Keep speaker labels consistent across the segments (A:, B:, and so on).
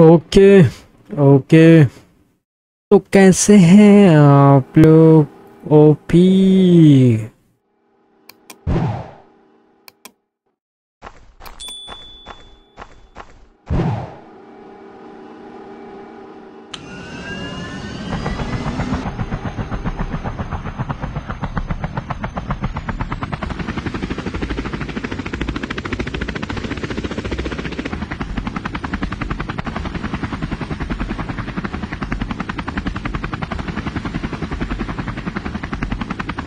A: Okay okay. तो कैसे हैं आप लोग? ओपी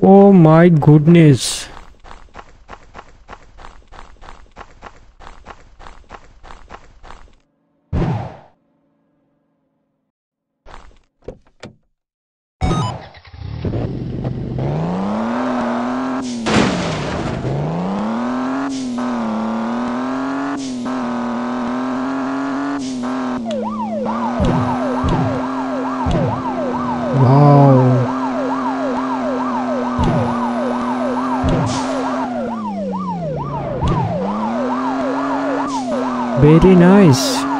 A: Oh my goodness. Wow. Very nice.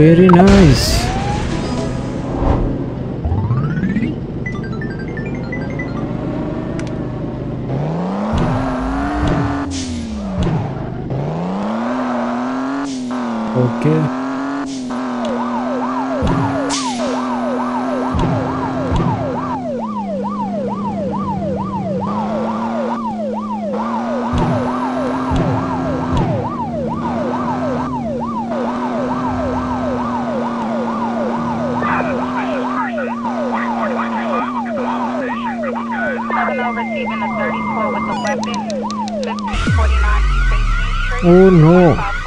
A: Very nice. Okay.
B: Receiving a 34 with a weapon. 1549 East 18th Street.
A: Oh no.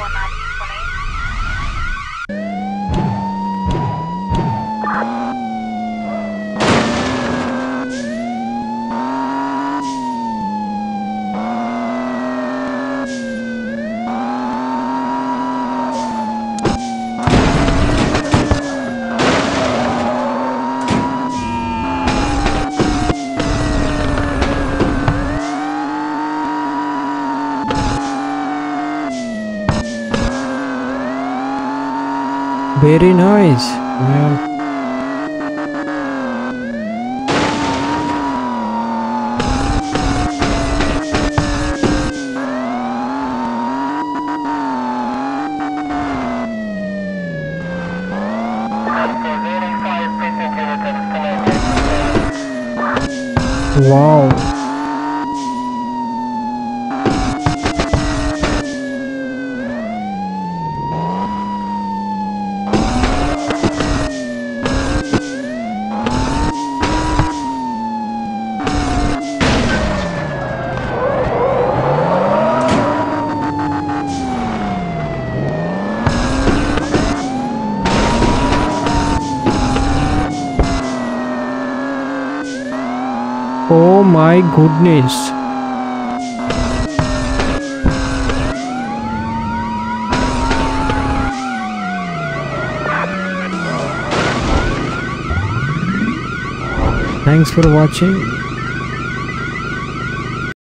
A: Very nice. Wow. Wow. Oh my goodness. Thanks for watching.